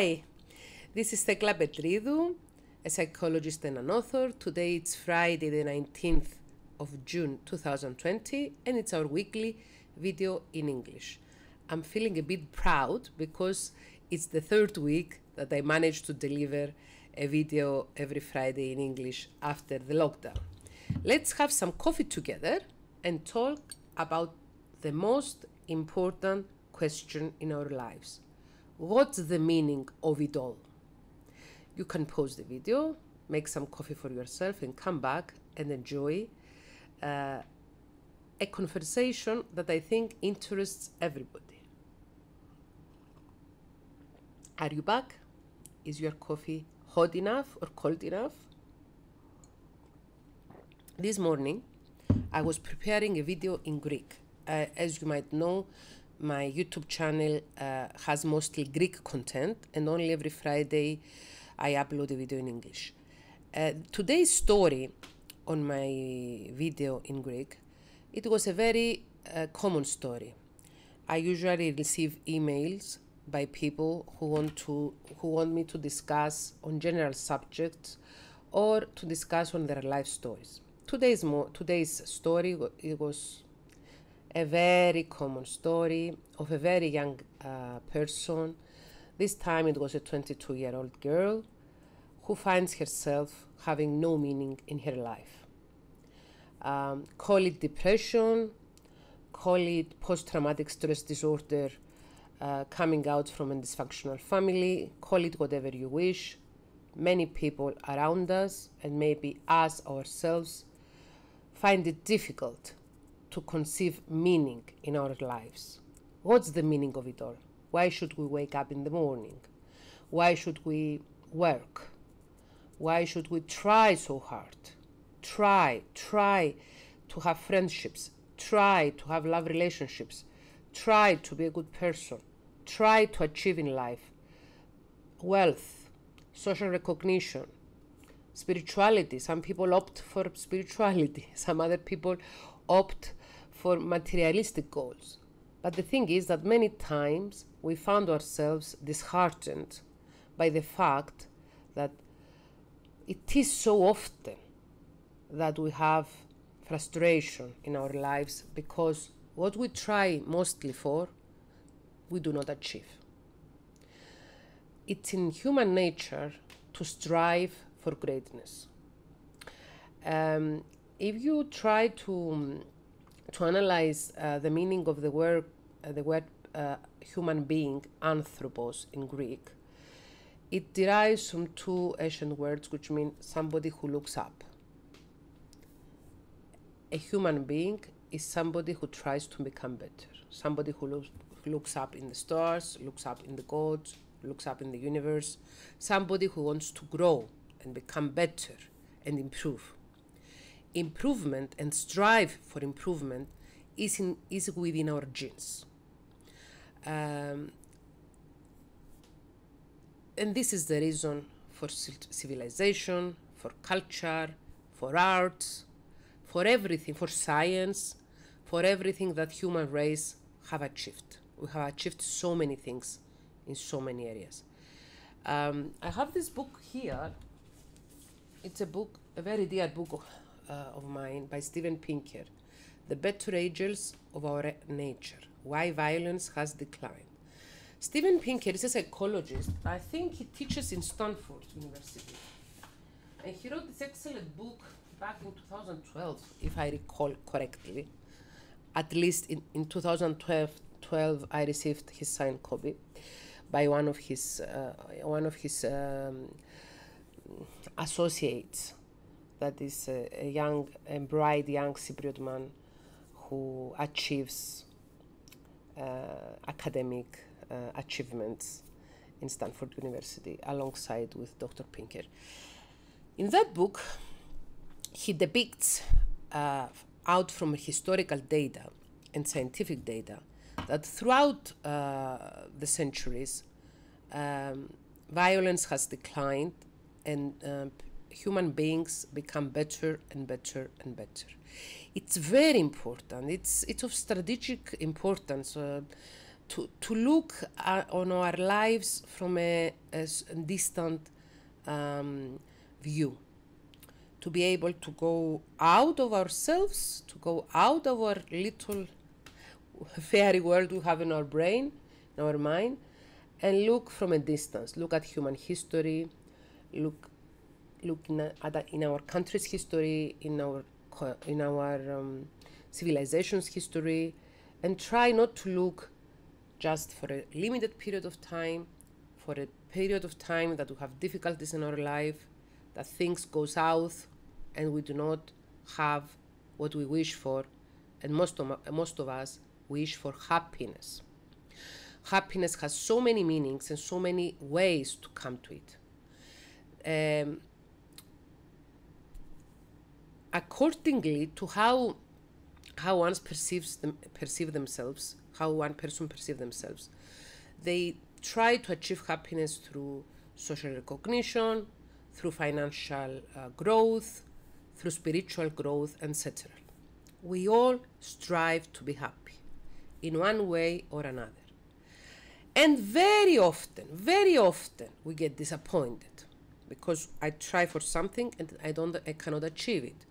Hi, this is Thekla Petridou, a psychologist and an author. Today it's Friday, the 19th of June 2020, and it's our weekly video in English. I'm feeling a bit proud because it's the third week that I managed to deliver a video every Friday in English after the lockdown. Let's have some coffee together and talk about the most important question in our lives What's the meaning of it all? You can pause the video, make some coffee for yourself, and come back and enjoy uh, a conversation that I think interests everybody. Are you back? Is your coffee hot enough or cold enough? This morning, I was preparing a video in Greek. Uh, as you might know, my YouTube channel uh, has mostly Greek content, and only every Friday I upload a video in English. Uh, today's story on my video in Greek, it was a very uh, common story. I usually receive emails by people who want to who want me to discuss on general subjects or to discuss on their life stories. Today's more today's story it was a very common story of a very young uh, person. This time it was a 22 year old girl who finds herself having no meaning in her life. Um, call it depression, call it post traumatic stress disorder uh, coming out from a dysfunctional family, call it whatever you wish. Many people around us, and maybe us ourselves, find it difficult to conceive meaning in our lives. What's the meaning of it all? Why should we wake up in the morning? Why should we work? Why should we try so hard? Try, try to have friendships, try to have love relationships, try to be a good person, try to achieve in life wealth, social recognition, spirituality. Some people opt for spirituality, some other people opt for materialistic goals. But the thing is that many times we found ourselves disheartened by the fact that it is so often that we have frustration in our lives because what we try mostly for, we do not achieve. It's in human nature to strive for greatness. Um, if you try to to analyze uh, the meaning of the word, uh, the word uh, human being, anthropos in Greek, it derives from two ancient words which mean somebody who looks up. A human being is somebody who tries to become better, somebody who looks, looks up in the stars, looks up in the gods, looks up in the universe, somebody who wants to grow and become better and improve improvement and strive for improvement is, in, is within our genes. Um, and this is the reason for civilization, for culture, for arts, for everything, for science, for everything that human race have achieved. We have achieved so many things in so many areas. Um, I have this book here. It's a book, a very dear book uh, of mine by Steven Pinker, The Better Angels of Our Nature Why Violence Has Declined. Steven Pinker is a psychologist. I think he teaches in Stanford University. And he wrote this excellent book back in 2012, if I recall correctly. At least in, in 2012, 12, I received his signed copy by one of his uh, one of his um, associates that is a, a young and bright young Cypriot man who achieves uh, academic uh, achievements in Stanford University alongside with Dr. Pinker. In that book, he depicts uh, out from historical data and scientific data that throughout uh, the centuries, um, violence has declined and um, human beings become better and better and better. It's very important. It's it's of strategic importance. Uh, to, to look uh, on our lives from a, a distant um, view to be able to go out of ourselves, to go out of our little fairy world we have in our brain, in our mind, and look from a distance. Look at human history, look look in, at, in our country's history, in our in our um, civilization's history, and try not to look just for a limited period of time, for a period of time that we have difficulties in our life, that things go south, and we do not have what we wish for, and most of, most of us wish for happiness. Happiness has so many meanings and so many ways to come to it. Um, accordingly to how how one perceives them perceive themselves, how one person perceives themselves, they try to achieve happiness through social recognition, through financial uh, growth, through spiritual growth, etc. We all strive to be happy in one way or another. And very often, very often, we get disappointed because I try for something and I don't, I cannot achieve it,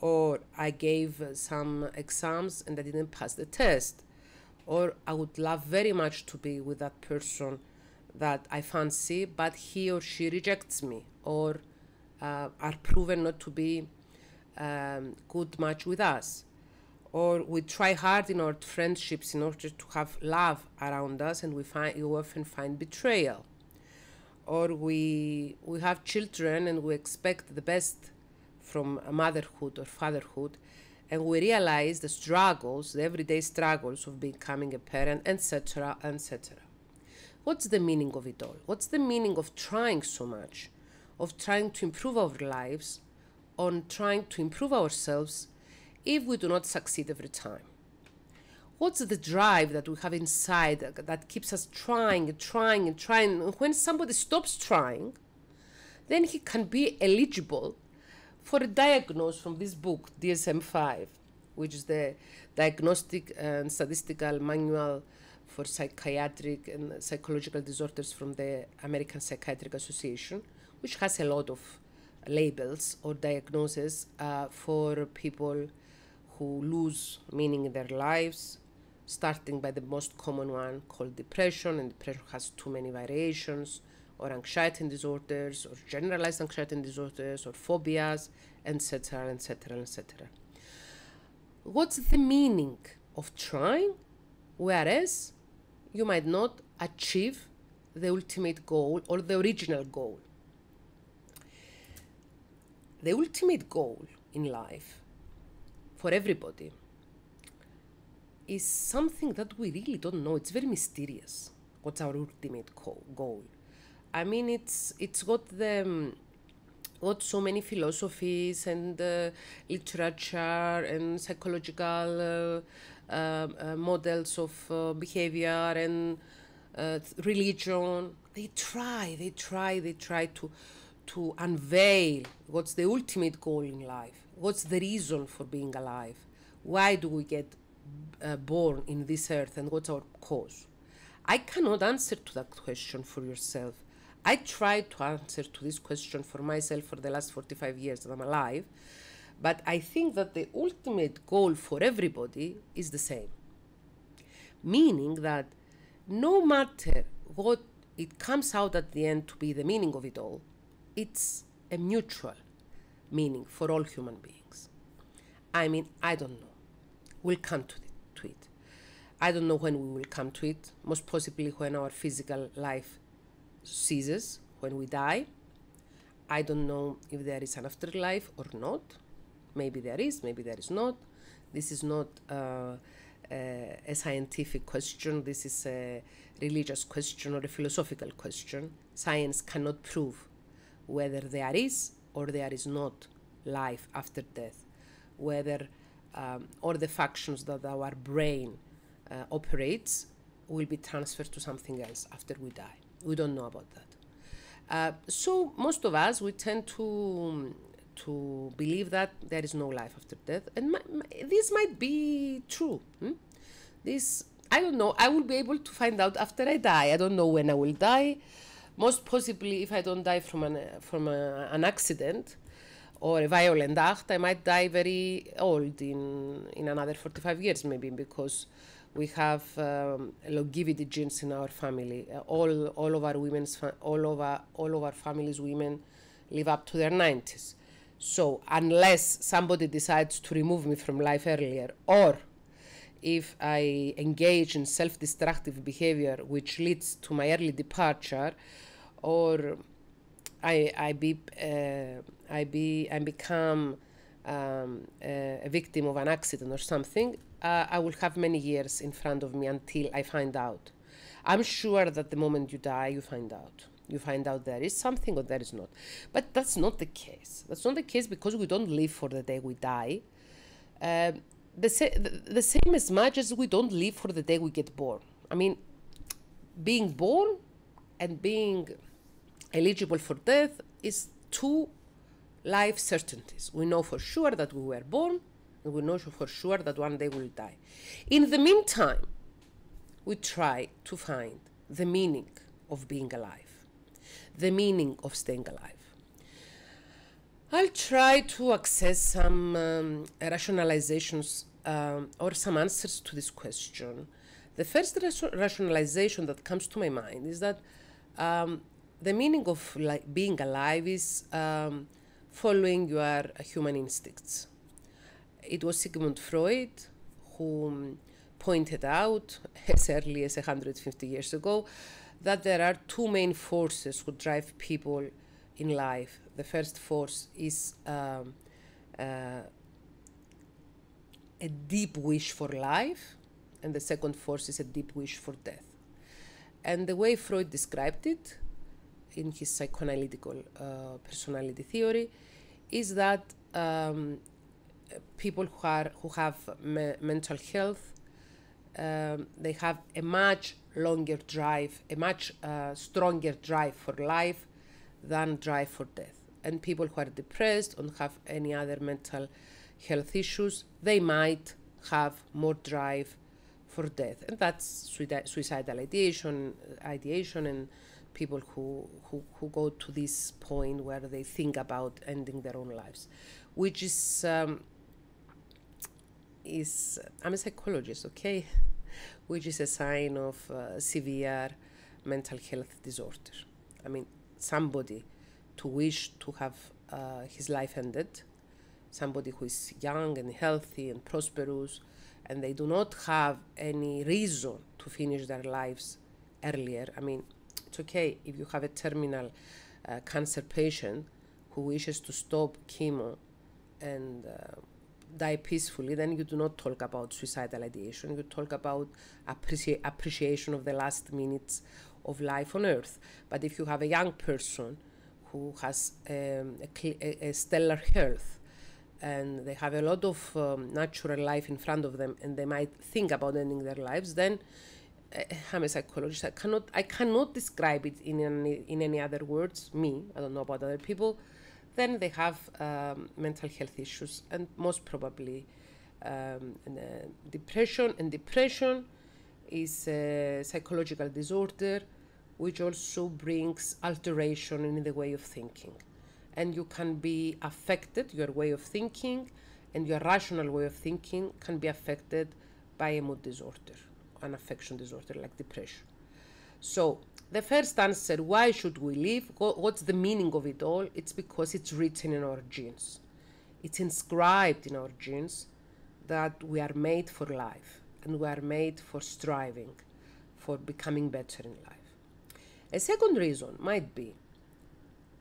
or I gave some exams and I didn't pass the test, or I would love very much to be with that person that I fancy, but he or she rejects me, or uh, are proven not to be um, good match with us. Or we try hard in our friendships in order to have love around us and we find you often find betrayal. Or we we have children and we expect the best from motherhood or fatherhood and we realize the struggles the everyday struggles of becoming a parent etc etc what's the meaning of it all what's the meaning of trying so much of trying to improve our lives on trying to improve ourselves if we do not succeed every time? What's the drive that we have inside that keeps us trying and trying and trying? When somebody stops trying, then he can be eligible for a diagnosis from this book, DSM 5, which is the Diagnostic and Statistical Manual for Psychiatric and Psychological Disorders from the American Psychiatric Association, which has a lot of labels or diagnoses uh, for people who lose meaning in their lives, starting by the most common one called depression, and depression has too many variations, or anxiety disorders, or generalized anxiety disorders, or phobias, etc., etc., etc. What's the meaning of trying, whereas you might not achieve the ultimate goal or the original goal? The ultimate goal in life for everybody is something that we really don't know. It's very mysterious. What's our ultimate goal? I mean, it's it's got the um, got so many philosophies and uh, literature and psychological uh, um, uh, models of uh, behavior and uh, religion. They try, they try, they try to to unveil what's the ultimate goal in life what's the reason for being alive? Why do we get uh, born in this earth and what's our cause? I cannot answer to that question for yourself. I tried to answer to this question for myself for the last 45 years that I'm alive, but I think that the ultimate goal for everybody is the same. Meaning that no matter what it comes out at the end to be the meaning of it all, it's a mutual meaning for all human beings. I mean, I don't know. We'll come to, the, to it. I don't know when we will come to it, most possibly when our physical life ceases, when we die. I don't know if there is an afterlife or not. Maybe there is, maybe there is not. This is not uh, a scientific question, this is a religious question or a philosophical question. Science cannot prove whether there is or there is not life after death, whether um, all the functions that our brain uh, operates will be transferred to something else after we die. We don't know about that. Uh, so most of us we tend to to believe that there is no life after death, and my, my, this might be true. Hmm? This I don't know. I will be able to find out after I die. I don't know when I will die. Most possibly, if I don't die from an from a, an accident or a violent act, I might die very old in in another 45 years, maybe because we have um, longevity genes in our family. Uh, all all of our women's all of our, all of our families women live up to their 90s. So unless somebody decides to remove me from life earlier, or if I engage in self-destructive behavior which leads to my early departure, or I, I be uh, I be I become um, a, victim of an accident or something, uh, I will have many years in front of me until I find out. I'm sure that the moment you die, you find out. You find out there is something or there is not. But that's not the case. That's not the case because we don't live for the day we die. Uh, the, sa- the same as much as we don't live for the day we get born. I mean, being born and being eligible for death is two life certainties. We know for sure that we were born, and we know for sure that one day we'll die. In the meantime, we try to find the meaning of being alive, the meaning of staying alive. I'll try to access some um, rationalizations um, or some answers to this question. The first rationalization that comes to my mind is that um, the meaning of being alive is um, following your human instincts. It was Sigmund Freud who pointed out as early as 150 years ago that there are two main forces who drive people in life. The first force is um, uh, a deep wish for life, and the second force is a deep wish for death. And the way Freud described it in his psychoanalytical uh, personality theory is that um, people who, are, who have me mental health, um, they have a much longer drive, a much uh, stronger drive for life than drive for death. And people who are depressed or have any other mental health issues, they might have more drive for death. And that's suicidal ideation, ideation and people who, who, who go to this point where they think about ending their own lives, which is, um, is I'm a psychologist, okay? which is a sign of uh, severe mental health disorder. I mean, somebody to wish to have uh, his life ended somebody who is young and healthy and prosperous, and they do not have any reason to finish their lives earlier. I mean, it's okay if you have a terminal uh, cancer patient who wishes to stop chemo and uh, die peacefully, then you do not talk about suicidal ideation. You talk about appreci- appreciation of the last minutes of life on earth. But if you have a young person who has um, a, a, stellar health, and they have a lot of um, natural life in front of them and they might think about ending their lives, then I'm a psychologist. I cannot, I cannot describe it in any, in any other words, me, I don't know about other people, then they have um, mental health issues and most probably um, and, uh, depression. And depression is a psychological disorder which also brings alteration in the way of thinking and you can be affected, your way of thinking and your rational way of thinking can be affected by a mood disorder, an affection disorder like depression. So, the first answer, why should we live? What's the meaning of it all? It's because it's written in our genes. It's inscribed in our genes that we are made for life and we are made for striving, for becoming better in life. A second reason might be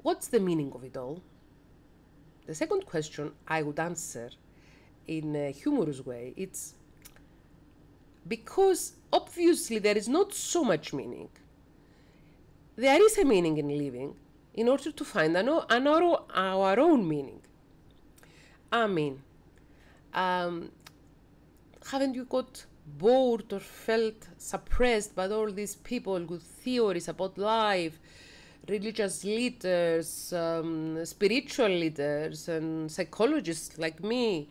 What's the meaning of it all? The second question I would answer in a humorous way it's because obviously there is not so much meaning. There is a meaning in living in order to find an, an our, our own meaning. I mean, um, haven't you got bored or felt suppressed by all these people with theories about life? religious leaders, um, spiritual leaders, and psychologists like me,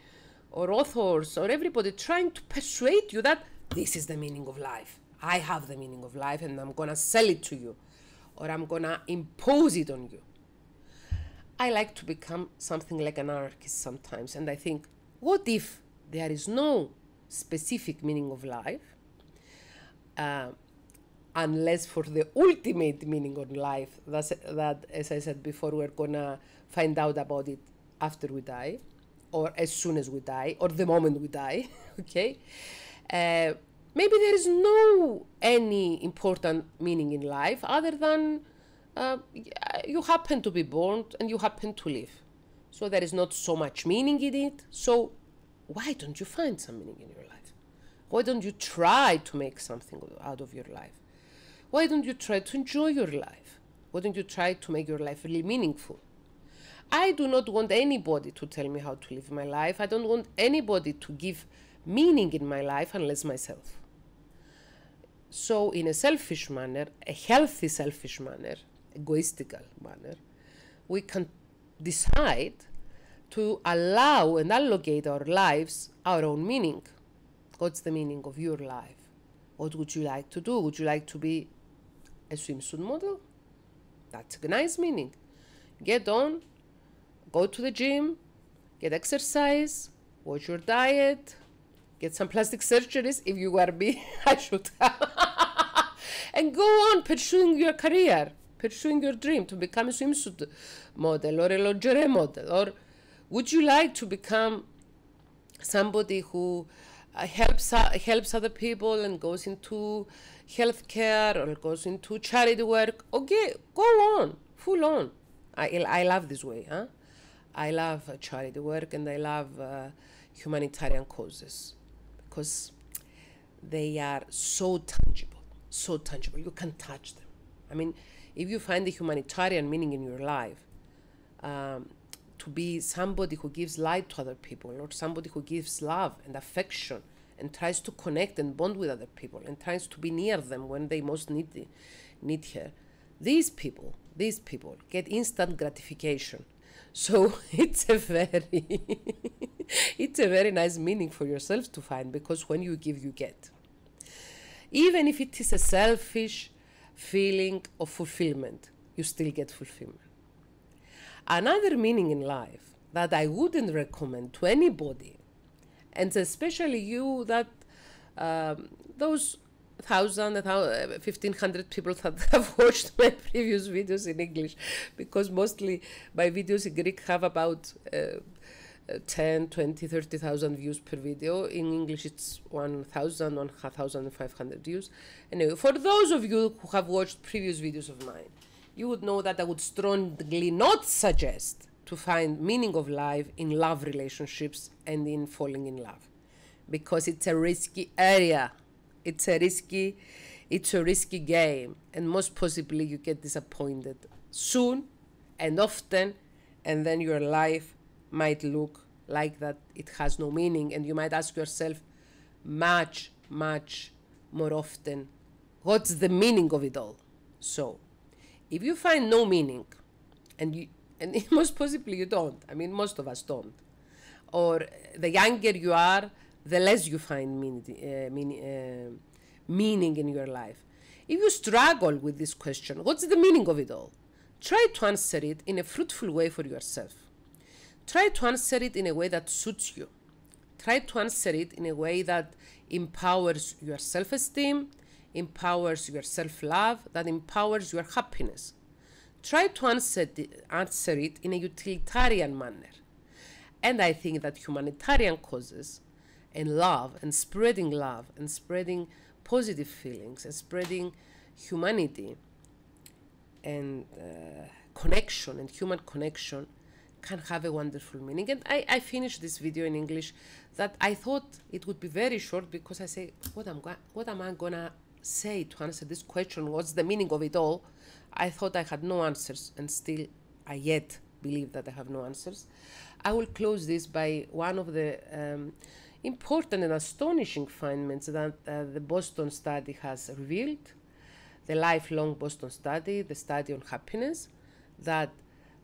or authors, or everybody trying to persuade you that this is the meaning of life. I have the meaning of life and I'm gonna sell it to you or I'm gonna impose it on you. I like to become something like an anarchist sometimes and I think, what if there is no specific meaning of life? Uh, unless for the ultimate meaning of life, that's, that, as I said before, we're gonna find out about it after we die, or as soon as we die, or the moment we die, okay? Uh, maybe there is no any important meaning in life other than uh, you happen to be born and you happen to live. So there is not so much meaning in it. So why don't you find some meaning in your life? Why don't you try to make something out of your life? Why don't you try to enjoy your life? Why don't you try to make your life really meaningful? I do not want anybody to tell me how to live my life. I don't want anybody to give meaning in my life unless myself. So, in a selfish manner, a healthy selfish manner, egoistical manner, we can decide to allow and allocate our lives our own meaning. What's the meaning of your life? What would you like to do? Would you like to be a swimsuit model? That's a nice meaning. Get on, go to the gym, get exercise, watch your diet, get some plastic surgeries if you were me, I should. and go on pursuing your career, pursuing your dream to become a swimsuit model or a lingerie model. Or would you like to become somebody who uh, helps helps other people and goes into healthcare or goes into charity work? Okay, go on, full on. I, I love this way, huh? I love uh, charity work and I love uh, humanitarian causes because they are so tangible, so tangible. You can touch them. I mean, if you find the humanitarian meaning in your life, um, to be somebody who gives light to other people or somebody who gives love and affection and tries to connect and bond with other people and tries to be near them when they most need the, need her these people these people get instant gratification so it's a very it's a very nice meaning for yourself to find because when you give you get. Even if it is a selfish feeling of fulfillment you still get fulfillment. Another meaning in life that I wouldn't recommend to anybody, and especially you that um, those thousand, fifteen hundred people that have watched my previous videos in English, because mostly my videos in Greek have about uh, 10, 20, 30,000 views per video. In English, it's 1,000, 1,500 views. Anyway, for those of you who have watched previous videos of mine, you would know that I would strongly not suggest to find meaning of life in love relationships and in falling in love because it's a risky area it's a risky it's a risky game and most possibly you get disappointed soon and often and then your life might look like that it has no meaning and you might ask yourself much much more often what's the meaning of it all so if you find no meaning, and you and most possibly you don't. I mean, most of us don't. Or the younger you are, the less you find meaning, uh, uh, meaning in your life. If you struggle with this question, what's the meaning of it all? Try to answer it in a fruitful way for yourself. Try to answer it in a way that suits you. Try to answer it in a way that empowers your self esteem, empowers your self love, that empowers your happiness. Try to answer, answer it in a utilitarian manner. And I think that humanitarian causes and love and spreading love and spreading positive feelings and spreading humanity and uh, connection and human connection can have a wonderful meaning. And I, I finished this video in English that I thought it would be very short because I say, what am, what am I gonna say to answer this question? What's the meaning of it all? I thought i had no answers and still i yet believe that i have no answers. I will close this by one of the um, important and astonishing findings that uh, the boston study has revealed the lifelong boston study the study on happiness that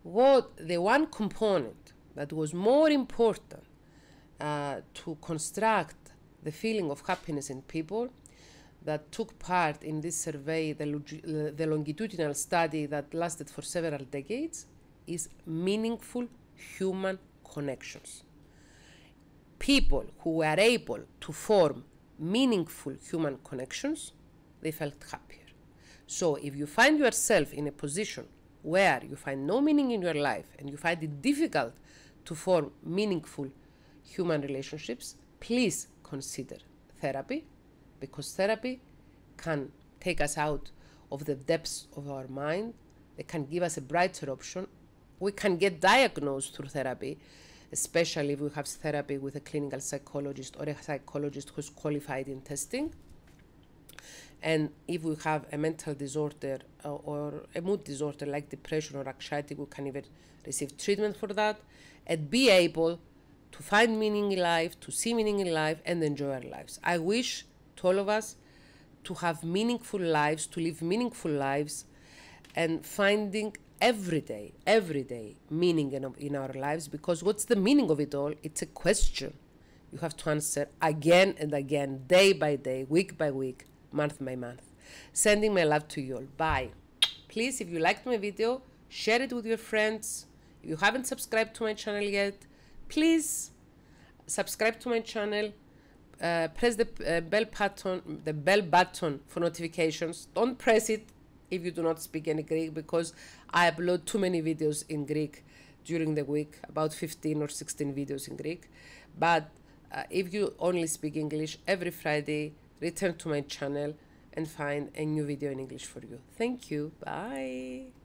what the one component that was more important uh, to construct the feeling of happiness in people that took part in this survey, the, the longitudinal study that lasted for several decades, is meaningful human connections. People who were able to form meaningful human connections, they felt happier. So if you find yourself in a position where you find no meaning in your life and you find it difficult to form meaningful human relationships, please consider therapy because therapy can take us out of the depths of our mind. It can give us a brighter option. We can get diagnosed through therapy, especially if we have therapy with a clinical psychologist or a psychologist who's qualified in testing. And if we have a mental disorder uh, or a mood disorder like depression or anxiety, we can even receive treatment for that and be able to find meaning in life, to see meaning in life, and enjoy our lives. I wish to all of us to have meaningful lives, to live meaningful lives, and finding every day, every day, meaning in, in our lives. Because what's the meaning of it all? It's a question you have to answer again and again, day by day, week by week, month by month. Sending my love to you all. Bye. Please, if you liked my video, share it with your friends. If you haven't subscribed to my channel yet, please subscribe to my channel. Uh, press the uh, bell button, the bell button for notifications. Don't press it if you do not speak any Greek because I upload too many videos in Greek during the week, about 15 or 16 videos in Greek. But uh, if you only speak English, every Friday, return to my channel and find a new video in English for you. Thank you. Bye.